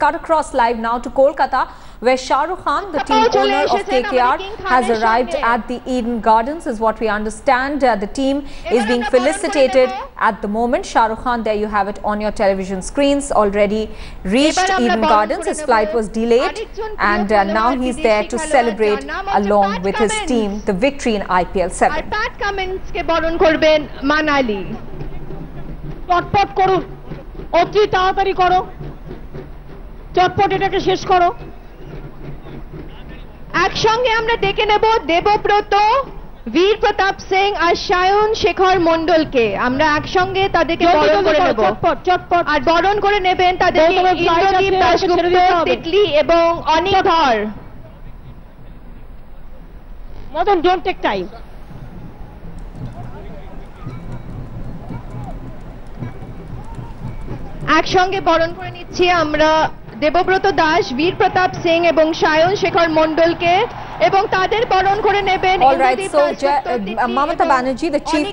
cut across live now to Kolkata, where Shah Rukh Khan, the team owner of KKR, has arrived at the Eden Gardens, is what we understand. Uh, the team is being felicitated at the moment. Shah Rukh Khan, there you have it on your television screens, already reached Eden Gardens. His flight was delayed, and uh, now he's there to celebrate along with his team the victory in IPL 7. প্যাট কামিন্সকে বরণ করবেন মানালি চটপট করুন অতি তাড়াতাড়ি করো চটপট এটাকে শেষ করো। একসঙ্গে আমরা ডেকে নেব দেবব্রত বীর প্রতাপ সিং আর সায়ন শেখর মন্ডলকে আমরা একসঙ্গে তাদেরকে বরণ করে নেব। চটপট আর বরণ করে নেবেন তাদের ইন্দ্রদীপ দাশগুপ্ত। তিতলি এবং অনিক ধর মদন ডোন্ট টেক টাইম একসঙ্গে বরণ করে নিচ্ছি আমরা দেবব্রত দাস বীর প্রতাপ সিং এবং সায়ন শেখর মন্ডলকে এবং তাদের বরণ করে নেবেন All right, Indradeep so Dasgupta, Ja- Titli uh, Mamata এবং Banerjee, the Chief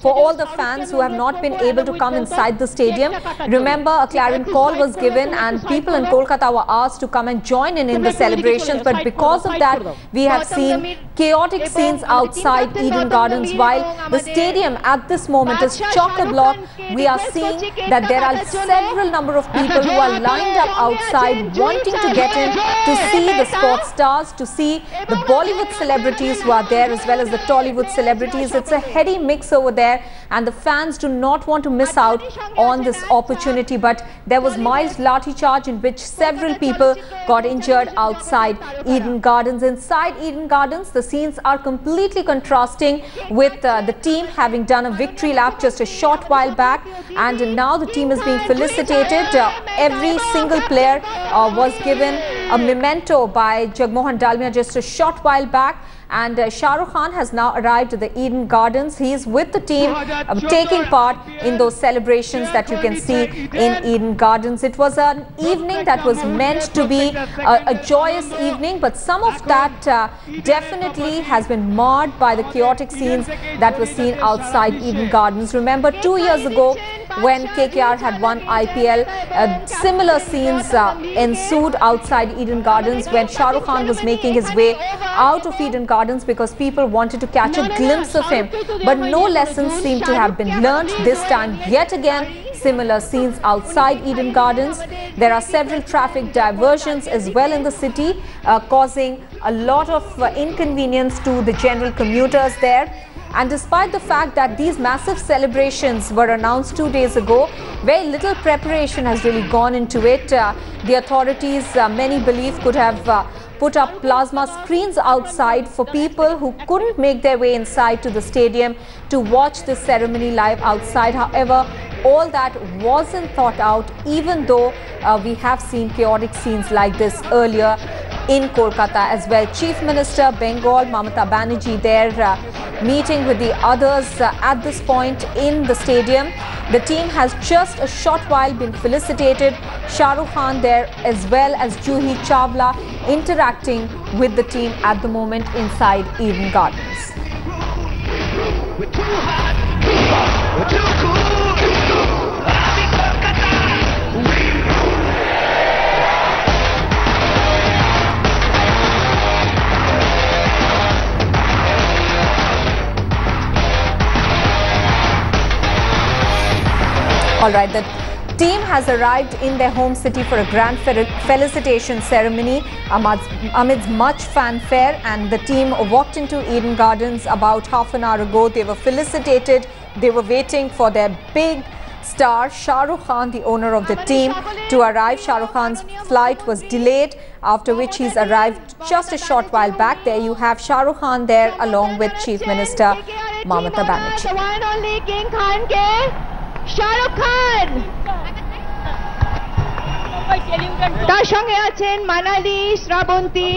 For all the fans who have not been able to come inside the stadium, remember a clarion call was given and people in Kolkata were asked to come and join in in the celebrations. But because of that, we have seen chaotic scenes outside Eden Gardens while the stadium at this moment is chock-a-block. We are seeing that there are several number of people who are lined up outside wanting to get in to see the sports stars, to see the Bollywood celebrities who are there as well as the Tollywood celebrities. It's a heady mix over there and the fans do not want to miss out on this opportunity. But there was mild lathi charge in which several people got injured outside Eden Gardens. Inside Eden Gardens, the scenes are completely contrasting with uh, the team having done a victory lap just a short while back and now the team is being felicitated. Uh, every single player uh, was given a memento by Jagmohan Dalmia just a short while back and uh, Shah Rukh Khan has now arrived at the Eden Gardens. He is with the team um, taking part in those celebrations that you can see in Eden Gardens. It was an evening that was meant to be a, a joyous evening, but some of that uh, definitely has been marred by the chaotic scenes that were seen outside Eden Gardens. Remember, two years ago, when KKR had won IPL, uh, similar scenes uh, ensued outside Eden Gardens when Shah Rukh Khan was making his way out of Eden Gardens because people wanted to catch a glimpse of him. But no lessons seem to have been learnt this time yet again. Similar scenes outside Eden Gardens. There are several traffic diversions as well in the city, uh, causing a lot of uh, inconvenience to the general commuters there. And despite the fact that these massive celebrations were announced two days ago, very little preparation has really gone into it. Uh, the authorities, uh, many believe, could have uh, put up plasma screens outside for people who couldn't make their way inside to the stadium to watch the ceremony live outside. However, all that wasn't thought out, even though uh, we have seen chaotic scenes like this earlier in Kolkata as well. Chief Minister Bengal Mamata Banerjee there uh, meeting with the others uh, at this point in the stadium. The team has just a short while been felicitated. Shah Rukh Khan there as well as Juhi Chawla interacting with the team at the moment inside Eden Gardens. All right, the team has arrived in their home city for a grand felicitation ceremony amidst, much fanfare and the team walked into Eden Gardens about half an hour ago. They were felicitated. They were waiting for their big star Shah Rukh Khan, the owner of the team, to arrive. Shah Rukh Khan's flight was delayed, after which he's arrived just a short while back. There you have Shah Rukh Khan there along with Chief Minister Mamata Banerjee. Shahrukh Khan! তার সঙ্গে আছেন মানালি শ্রাবন্তী